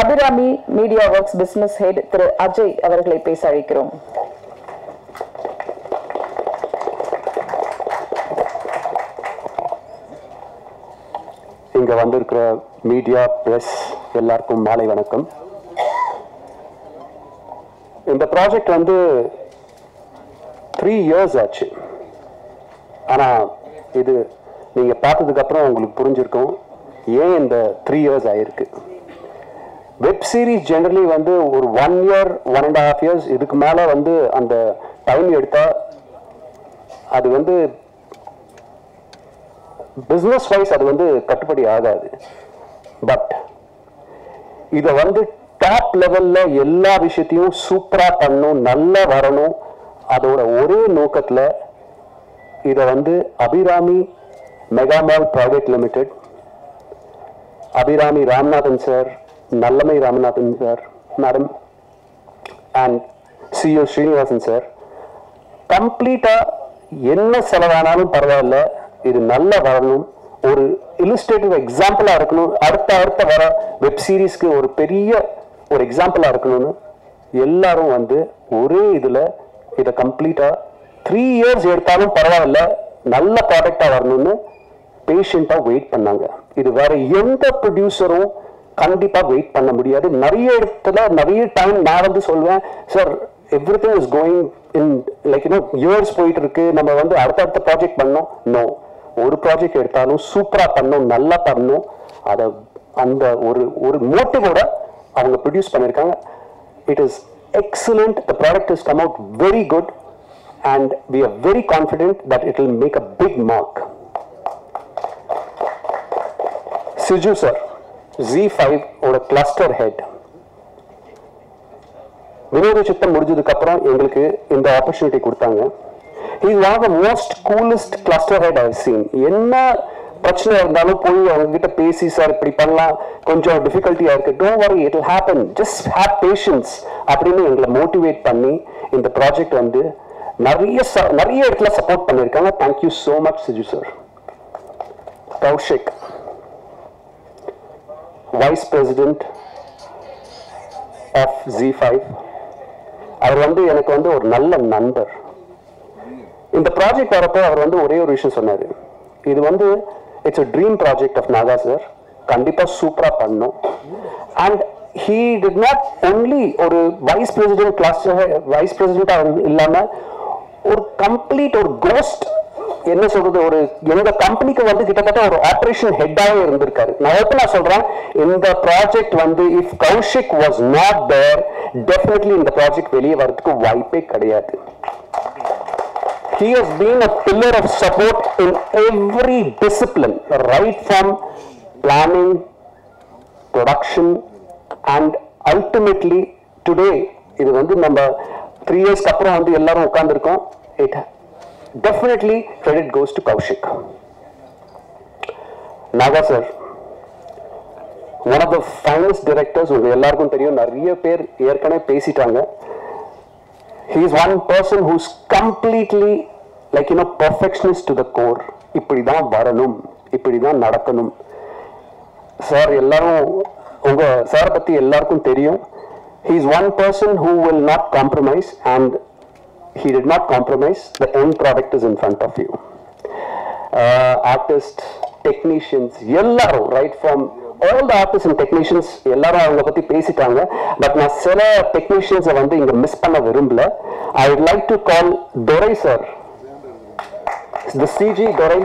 Abirami media works business head திரு அஜய் அவர்களை பேச அழைக்கிறோம். இங்க வந்திருக்கிற மீடியா பிரஸ் எல்லாருக்கும் மாலை வணக்கம். இந்த ப்ராஜெக்ட் வந்து த்ரீ இயர்ஸ் ஆச்சு. ஆனா இது நீங்க பார்த்ததுக்கு அப்புறம் உங்களுக்கு புரிஞ்சிருக்கும். ஏன் இந்த த்ரீ இயர்ஸ் ஆயிருக்கு? வெப் சீரிஸ் ஜென்ரலி வந்து ஒரு one year one and half years இதுக்கு மேலே வந்து அந்த டைம் எடுத்தால் அது வந்து பிஸ்னஸ் வைஸ் அது வந்து கட்டுப்படி ஆகாது. பட் இதை வந்து டாப் லெவலில் எல்லா விஷயத்தையும் சூப்பராக பண்ணணும் நல்லா வரணும் அதோட ஒரே நோக்கத்தில் இதை வந்து Abirami megamall project limited Abirami Ramanathan sir Nallammai Ramanathan sir madam and CEO Srinivasan sir கம்ப்ளீட்டாக என்ன செலவானாலும் பரவாயில்ல. இது நல்லா வரணும். ஒரு இலுஸ்ட்ரேட்டிவ் எக்ஸாம்பிளாக இருக்கணும். அடுத்த அடுத்த வர வெப் சீரீஸ்க்கு ஒரு பெரிய ஒரு எக்ஸாம்பிளாக இருக்கணும்னு எல்லாரும் வந்து ஒரே இதில் இதை கம்ப்ளீட்டாக த்ரீ இயர்ஸ் எடுத்தாலும் பரவாயில்ல. நல்ல ப்ராடக்டாக வரணும்னு பேஷண்ட்டாக வெயிட் பண்ணாங்க. இது வேற எந்த ப்ரொடியூசரும் கண்டிப்பாக வெயிட் பண்ண முடியாது. நிறைய இடத்துல நிறைய டைம் நான் வந்து சொல்வேன் sir everything is going in like you know years போயிட்டு இருக்கு நம்ம வந்து அடுத்தடுத்த ப்ராஜெக்ட் பண்ணோம். நோ ஒரு ப்ராஜெக்ட் எடுத்தாலும் சூப்பராக பண்ணும் நல்லா பண்ணும். அதை அந்த ஒரு ஒரு மோட்டிவோட அவங்க ப்ரொடியூஸ் பண்ணியிருக்காங்க. It is excellent the product is come out very good and we are very confident that it will make a big mark Siju sir Zee five ஓட கிளஸ்டர் ஹெட் வினோத சித்தம் முடிஞ்சதுக்கு எங்களுக்கு இந்த ஆப்பர்ச்சுனிட்டி கொடுத்தாங்க. Is one of the most coolest cluster head I seen என்ன பிரச்சனை இருந்தாலும் போய் அவங்க கிட்ட பேசி சார் இப்படி பண்ணலாம். கொஞ்சம் டிஃபிகல்ட்டியா இருக்கு. Don't worry it will happen just have patience அப்படின்னு எங்களை மோட்டிவேட் பண்ணி இந்த ப்ராஜெக்ட் வந்து நிறைய நிறைய இடத்துல சப்போர்ட் பண்ணியிருக்காங்க. Thank you so much Siju sir Kaushik. Vice president of Zee five அவர் வந்து எனக்கு வந்து ஒரு நல்ல நண்பர். இந்த ப்ராஜெக்ட் வரப்போ அவர் வந்து ஒரே ஒரு விஷயம் சொன்னார். இது வந்து it's a dream project of Naga sir கண்டிப்பாக சூப்பராக பண்ணும். And he did not only ஒரு வைஸ் பிரசிடென்ட் கிளாஸ் வைஸ் பிரசிடென்ட்டாக இல்லாமல் ஒரு கம்ப்ளீட் ஒரு கோஸ்ட் என்ன சொல்றது ஒரு எங்க கம்பெனிக்கு வந்து கிட்டத்தட்ட ஒரு ஆபரேஷன் ஹெட்டாவே இருந்திருக்காரு. நான் எப்ப நான் சொல்றேன் இந்த ப்ராஜெக்ட் வந்து if Kaushik was not there definitely இந்த ப்ராஜெக்ட் வெளியே வரதுக்கு வாய்ப்பே கிடையாது. He has been a pillar of support in every discipline, right from planning, production, and ultimately today, இது வந்து நம்ம த்ரீ இயர்ஸ்க்கு அப்புறம் வந்து எல்லாரும் உட்காந்துருக்கோம் it definitely credit goes to Kaushik. Naga sir one of the finest directors உங்க எல்லாருக்கும் தெரியும். நிறைய பேர் ஏற்கனவே பேசிட்டாங்க. He is one person who's completely like you know perfectionist to the core. இப்படிதான் வரணும். இப்படிதான் நடக்கணும். சார் எல்லாரும் உங்க சார் பத்தி எல்லாருக்கும் தெரியும். He is one person who will not compromise and he did not compromise. The end product is in front of you. Uh, artist technicians எல்லாரும் right from all the artist and technicians எல்லாரும் அவங்க பற்றி பேசிட்டாங்க. But நான் சில டெக்னீஷியன்ஸை வந்து இங்கே miss பண்ண விரும்பல. I would like to call Durai sir the CG Durai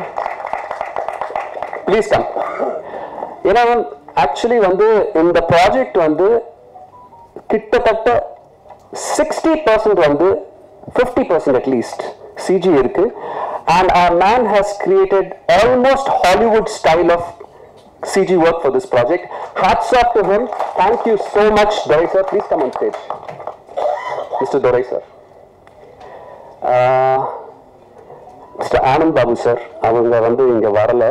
please come ஏன்னா ஆக்சுவலி வந்து இந்த ப்ராஜெக்ட் வந்து கிட்டத்தட்ட சிக்ஸ்டி பர்சன்ட் வந்து ஃபிஃப்டி பர்சன்ட் அட்லீஸ்ட் சிஜி இருக்கு and our man has created almost Hollywood style of CG work for this project hats off to him thank you so much Durai sir please come on stage mister Durai sir mister Anand Babu sir அவங்க வந்து இங்க வரல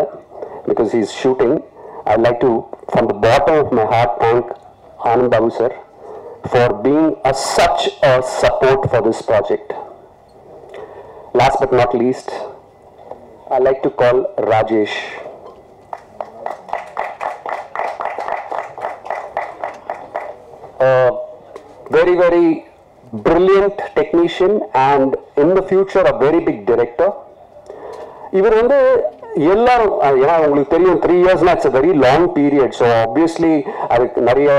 because he's shooting I like to from the bottom of my heart thank Anand Babu sir for being a such a support for this project last but not least I like to call Rajesh very very brilliant technician and in the future a very big director இவர் வந்து எல்லாரும் ஏன்னா உங்களுக்கு தெரியும் three இயர்ஸ்னா it's very long period so obviously அதுக்கு நிறைய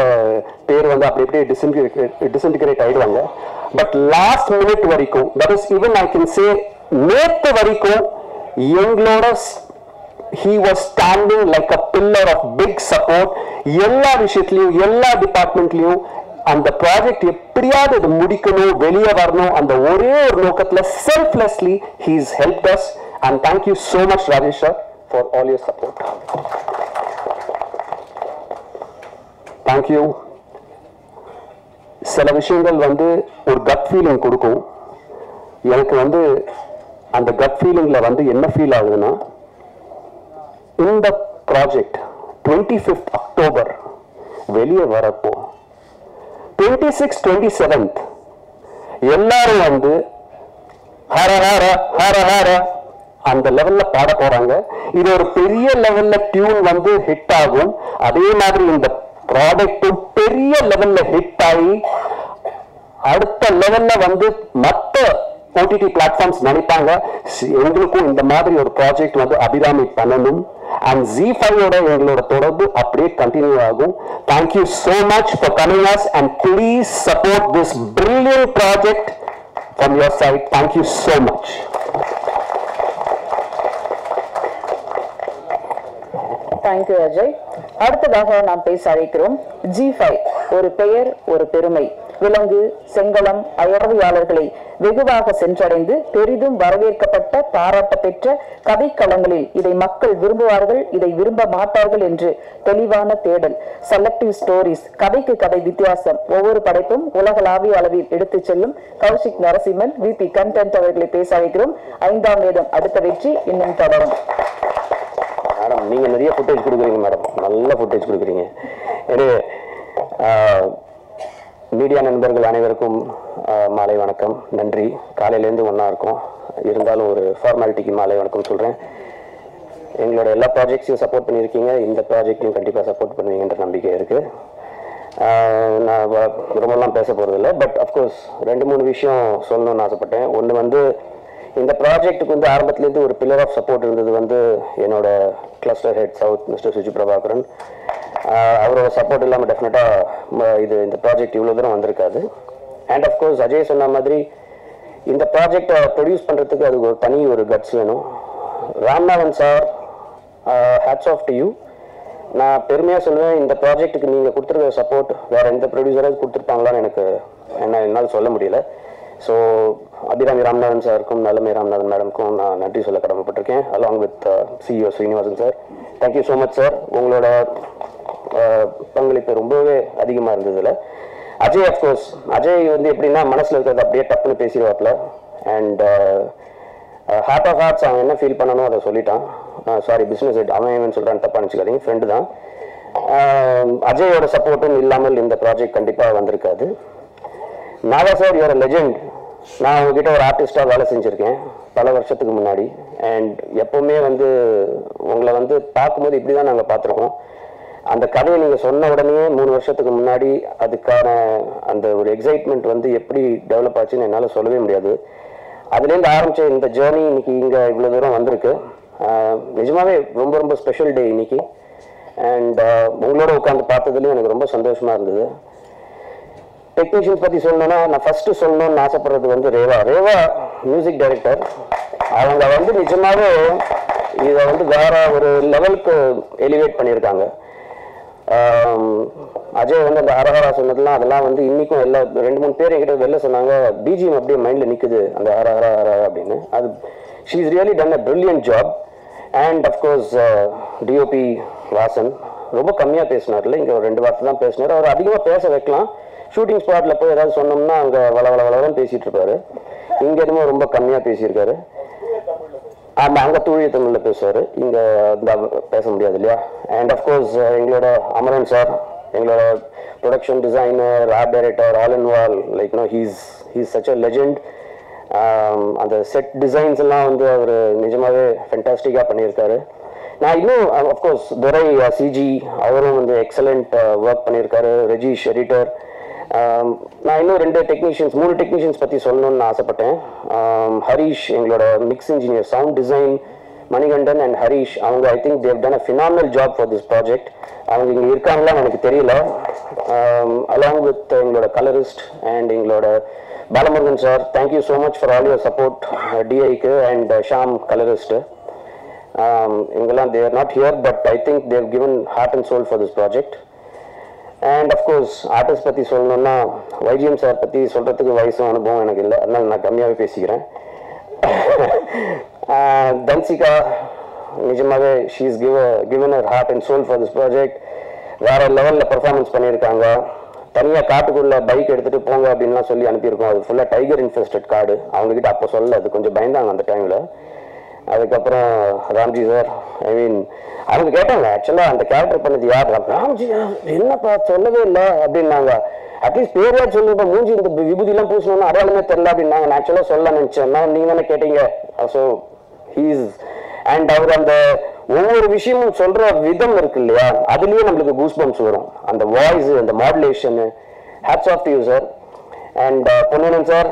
பேர் வந்து அப்படி அப்படியே டிசன்டிகிரேட் டிசன்டிகிரேட் ஆயிடுவாங்க. பட் லாஸ்ட் மினிட் வரைக்கும் that is even I can say நேற்று வரைக்கும் எங்களோட he was standing like a pillar of big support எல்லா விஷயத்துலயும் எல்லா டிபார்ட்மெண்ட்லயும் அந்த ப்ராஜெக்ட் எப்படியாவது இது முடிக்கணும் வெளியே வரணும் அந்த ஒரே ஒரு நோக்கத்துல selflessly he's help us and you so much Rajesh sir for all support. Support thank you சில விஷயங்கள் வந்து ஒரு கட் ஃபீலிங் கொடுக்கும் எனக்கு வந்து அந்த கட் ஃபீலிங்கில் வந்து என்ன ஃபீல் ஆகுதுன்னா இந்த ப்ராஜெக்ட் டுவெண்ட்டி ஃபிஃப்த் அக்டோபர் வெளியே வரப்போ டுவெண்ட்டி சிக்ஸ் டுவெண்ட்டி செவன்த் எல்லாரும் வந்து ஹர ஹர ஹர ஹர அந்த லெவல்ல பாட போறாங்க. இது ஒரு பெரிய லெவல்ல டியூன் வந்து ஹிட் ஆகும். அதே மாதிரி இந்த ப்ராடக்ட்டும் பெரிய லெவல்ல ஹிட் ஆகி அடுத்த லெவல்ல வந்து மத்த ஓடிடி பிளாட்ஃபார்ம்ஸ் நினைப்பாங்க. எங்களுக்கும் இந்த மாதிரி ஒரு ப்ராஜெக்ட் வந்து அபிராமி பண்ணணும். அண்ட் ஜி ஃபைவோட எங்களோட தொடர்பு அப்படியே கண்டினியூ ஆகும். Thank you so much for coming us and please support this brilliant project from your side. Thank you much thank you Ajay. அடுத்ததாக நாம் பேச அழைக்கிறோம் ஜி ஃபைவ் ஒரு பெயர் ஒரு பெருமை. விலங்கு செங்களம் அயர்வையாளர்களை வெகுவாக சென்றடைந்து பெரிதும் வரவேற்கப்பட்ட பாராட்ட பெற்ற கதைக்களங்களில் இதை மக்கள் விரும்புவார்கள் இதை விரும்ப மாட்டார்கள் என்று தெளிவான தேடல். செலக்டிவ் ஸ்டோரிஸ் கதைக்கு கதை வித்தியாசம் ஒவ்வொரு படைப்பும் உலகளாவிய அளவில் எடுத்துச் செல்லும் Kaushik Narasimhan V P content அவர்களை பேச அழைக்கிறோம். ஐந்தாம் வேதம் அடுத்த வெற்றி இன்னும் தொடரும். மேடம் நீங்கள் நிறைய ஃபுட்டேஜ் கொடுக்குறீங்க மேடம் நல்ல ஃபுட்டேஜ் கொடுக்குறீங்க. எனவே மீடியா நண்பர்கள் அனைவருக்கும் மாலை வணக்கம். நன்றி. காலையிலேருந்து ஒன்றா இருக்கும். இருந்தாலும் ஒரு ஃபார்மாலிட்டிக்கு மாலை வணக்கம் சொல்கிறேன் எங்களோட எல்லா ப்ராஜெக்ட்ஸையும் சப்போர்ட் பண்ணியிருக்கீங்க. இந்த ப்ராஜெக்ட்லையும் கண்டிப்பாக சப்போர்ட் பண்ணுவீங்கன்ற நம்பிக்கை இருக்குது நான் ரொம்பலாம் பேச போகிறதில்ல பட் அஃப்கோர்ஸ் ரெண்டு மூணு விஷயம் சொல்லணும்னு ஆசைப்பட்டேன். ஒன்று வந்து இந்த ப்ராஜெக்ட்டுக்கு வந்து ஆரம்பத்துலேருந்து ஒரு பில்லர் ஆஃப் சப்போர்ட் இருந்தது வந்து என்னோட cluster head south mister Suji Prabhakaran அவரோட சப்போர்ட் இல்லாமல் டெஃபினட்டாக இது இந்த ப்ராஜெக்ட் இவ்வளோ தூரம் வந்திருக்காது. அண்ட் அஃப்கோர்ஸ் அஜய் சொன்ன மாதிரி இந்த ப்ராஜெக்டை ப்ரொடியூஸ் பண்ணுறதுக்கு அது ஒரு தனி ஒரு கட்ஸ் வேணும். Ramnathan sir hats off to you நான் பெருமையாக சொல்லுவேன் இந்த ப்ராஜெக்ட்டுக்கு நீங்கள் கொடுத்துருக்க சப்போர்ட் வேறு எந்த ப்ரொடியூசராவது கொடுத்துருப்பாங்களான்னு எனக்கு என்ன என்னால் சொல்ல முடியல. ஸோ அபிராமி ராமநாதன் சாருக்கும் நல்லமை ராமநாதன் மேடம்க்கும் நான் நன்றி சொல்ல கடமைப்பட்டிருக்கேன். Along with CEO Srinivasan sir. Thank you so much sir உங்களோட uh, பங்களிப்பு ரொம்பவே அதிகமாக இருந்ததில். அஜய் அஃப்கோர்ஸ் அஜய் வந்து எப்படின்னா மனசில் இருக்கிறது அப்படியே டப்புன்னு பேசிடுவாப்பில். And heart uh, of uh, hearts அவன் என்ன ஃபீல் பண்ணணும் அதை சொல்லிட்டான். சாரி பிஸ்னஸ் ஹெட் அவன் இவன் சொல்கிறான் தப்பாக நினச்சிக்காதீங்க ஃப்ரெண்டு தான். Um, அஜயோட சப்போர்ட்டும் இல்லாமல் இந்த ப்ராஜெக்ட் கண்டிப்பாக வந்திருக்காது. நாகா சார் யுவர் லெஜெண்ட் நான் உங்ககிட்ட ஒரு ஆர்டிஸ்டாக வேலை செஞ்சுருக்கேன் பல வருஷத்துக்கு முன்னாடி. அண்ட் எப்போவுமே வந்து உங்களை வந்து பார்க்கும்போது இப்படி தான் நாங்கள் பார்த்துருக்கோம். அந்த கதையை நீங்கள் சொன்ன உடனே மூணு வருஷத்துக்கு முன்னாடி அதுக்கான அந்த ஒரு எக்ஸைட்மெண்ட் வந்து எப்படி டெவலப் ஆச்சுன்னு என்னால் சொல்லவே முடியாது. அதுலேருந்து ஆரம்பித்த இந்த ஜேர்னி இன்னைக்கு இங்கே இவ்வளோ தூரம் வந்திருக்கு. நிஜமாகவே நிஜமாவே ரொம்ப ரொம்ப ஸ்பெஷல் டே இன்னைக்கு. அண்ட் உங்களோட உட்காந்து பார்த்ததுலேயும் எனக்கு ரொம்ப சந்தோஷமாக இருந்தது. டெக்னீஷியன் பற்றி சொல்லணும்னா நான் ஃபர்ஸ்ட் சொல்லணும்னு ஆசைப்படுறது வந்து ரேவா. ரேவா மியூசிக் டைரக்டர் அவங்க வந்து நிஜமாவே இதை வந்து வேற ஒரு லெவலுக்கு எலிவேட் பண்ணியிருக்காங்க. அஜய் வந்து அந்த ஹரஹரா சொன்னதுலாம் அதெல்லாம் வந்து இன்னைக்கும் எல்லா ரெண்டு மூணு பேர் என்கிட்ட வெளில சொன்னாங்க பிஜிஎம் அப்படியே மைண்ட்ல நிக்குது அந்த ஹரஹரா ஹரஹரா அப்படின்னு. அது she is really done a brilliant job and of course DOP Vasan ரொம்ப கம்மியாக பேசினார்ல. இங்கே ஒரு ரெண்டு வார்த்தை தான் பேசினார். அவர் அதிகமாக பேச வைக்கலாம். ஷூட்டிங் ஸ்பாட்டில் போய் ஏதாவது சொன்னோம்னா அங்கே வள வள வளவலன்னு பேசிகிட்டு இருப்பாரு. இங்கே என்னமோ ரொம்ப கம்மியாக பேசியிருக்காரு. ஆமாம் அங்கே தூய தமிழில் பேசுவார். இங்கே இந்த பேச முடியாது இல்லையா? அண்ட் அஃப்கோர்ஸ் எங்களோட அமரன் சார் எங்களோட production designer of director all in all like no he's he's such a legend அந்த செட் டிசைன்ஸ் எல்லாம் வந்து அவர் நிஜமாகவே ஃபென்டாஸ்டிக்காக பண்ணியிருக்காரு. நான் இன்னும் அஃப்கோர்ஸ் துரை சிஜி அவரும் வந்து எக்ஸலண்ட் ஒர்க் பண்ணியிருக்காரு. ரெஜீஷ் எடிட்டர் Um, நான் இன்னும் ரெண்டு டெக்னீஷியன்ஸ் மூணு டெக்னீஷியன்ஸ் பற்றி சொல்லணும்னு நான் ஆசைப்பட்டேன். Um, ஹரீஷ் ஹரிஷ் எங்களோட mix engineer sound design Manikandan and Harish அவங்க I think they've done a phenomenal job for this project அவங்க இங்கே இருக்காங்களான்னு எனக்கு தெரியல. Um, அலாங் வித் எங்களோட கலரிஸ்ட் அண்ட் எங்களோட Balamurugan sir thank you so much for all your support டிஐக்கு and Sham colourist இங்கெல்லாம் they're not here but I think they've given heart and soul for this project and of course artist பற்றி சொல்லணுன்னா YGM sir பற்றி சொல்கிறதுக்கு வயசும் அனுபவம் எனக்கு இல்லை. அதனால் நான் கம்மியாகவே பேசிக்கிறேன். தன்சிகா நிஜமாகவே she is give given her heart and soul for this project வேறு லெவலில் பர்ஃபார்மன்ஸ் பண்ணியிருக்காங்க. தனியாக காட்டுக்குள்ளே பைக் எடுத்துகிட்டு போங்க அப்படின்லாம் சொல்லி அனுப்பியிருக்கோம். அது ஃபுல்லாக டைகர் இன்ஃபெஸ்டட் காடு. அவங்கக்கிட்ட அப்போ சொல்ல அது கொஞ்சம் பயந்தாங்க அந்த டைமில் அதுக்கப்புறம் ராம்ஜி சார் ஐ மீன் அவங்க கேட்டாங்க ஆக்சுவலாக அந்த கேரக்டர் பண்ணது யார்? ராம்ஜி என்னப்பா சொல்லவே இல்லை அப்படின்னாங்க. அட்லீஸ்ட் பேரா சொல்லுங்க மூஞ்சி இந்த விபூதிலாம் பூசணும்னு அடையாளமே தெரில அப்படின்னாங்க. நான் ஆக்சுவலாக சொல்ல நினச்சேன். நான் நீங்கள் தானே கேட்டீங்க. ஸோ ஹீஸ் அண்ட் அவர் அந்த ஒவ்வொரு விஷயமும் சொல்கிற விதம் இருக்கு இல்லையா? அதுலேயே நம்மளுக்கு கூஸ் பம்ப்ஸ் வரும். அந்த வாய்ஸ் அந்த modulation hats off you sir and Ponniyan sir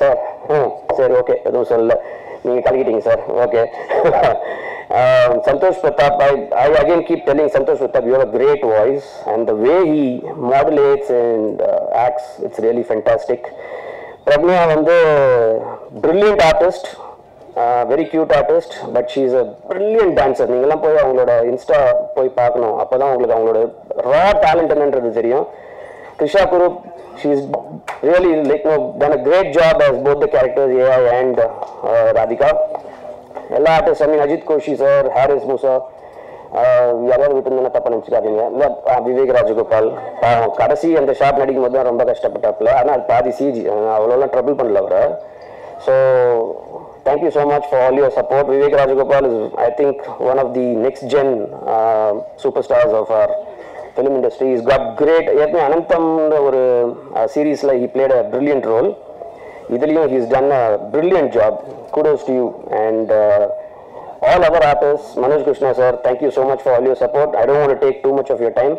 sir ம். சரி ஓகே எதுவும் சொல்லல. நீங்க கலக்கிட்டீங்க sir okay Santhosh Prathap I I again keep telling Santhosh Prathap you have a great voice and the way he modulates and acts it's really fantastic Pragya வந்து brilliant artist very cute artist but she is a brilliant dancer நீங்களாம் போய் அவங்களோட Insta போய் பார்க்கணும். அப்போ தான் உங்களுக்கு அவங்களோட ரா டேலண்ட் என்னன்றது தெரியும். Krisha Kurup, she's really like you know, done a great job as both the characters AI and uh, Radhika. எல்லா artist I mean Ajith Koshy sir Haris Moosa யாராவது விட்டு இருந்தா தப்பா நினச்சிக்காதீங்க இல்லை விவேக் ராஜகோபால் பாவம், கடைசி அந்த ஷாட் நடிக்கும் போது தான் ரொம்ப கஷ்டப்பட்டாப்புல ஆனால் அது பாதி சிஜி அவ்வளோலாம் ட்ரபிள் பண்ணல அவரை so thank you so much for all your support Vivek Rajagopal is I think one of the next gen super stars of our film industry is got great ஏற்கனவே அனந்தம்ன்ற ஒரு சீரீஸில் he played a brilliant role இதுலேயும் he's done a brilliant job kudos to you and all our artist Manoj Krishna sir thank you so much for all your support I don't want take too much of your time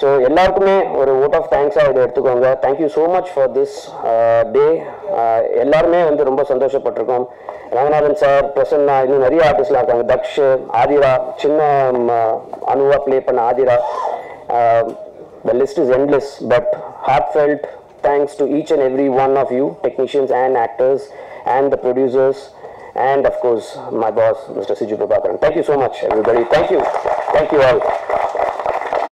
so எல்லாருக்குமே ஒரு vote of தேங்க்ஸாக இதை எடுத்துக்கோங்க. Thank you so much for this day எல்லாருமே வந்து ரொம்ப சந்தோஷப்பட்டிருக்கோம். Ranganathan sir Prasanna இன்னும் நிறைய ஆர்டிஸ்ட்லாம் இருக்காங்க. தக்ஷ் ஆதிரா சின்ன அனுவா ப்ளே பண்ண Aadhira. Uh, the list is endless, but heartfelt thanks to each and every one of you, technicians and actors, and the producers, and of course, my boss, Mr. Siju Prabhakaran. Thank you so much, everybody. Thank you. Thank you all.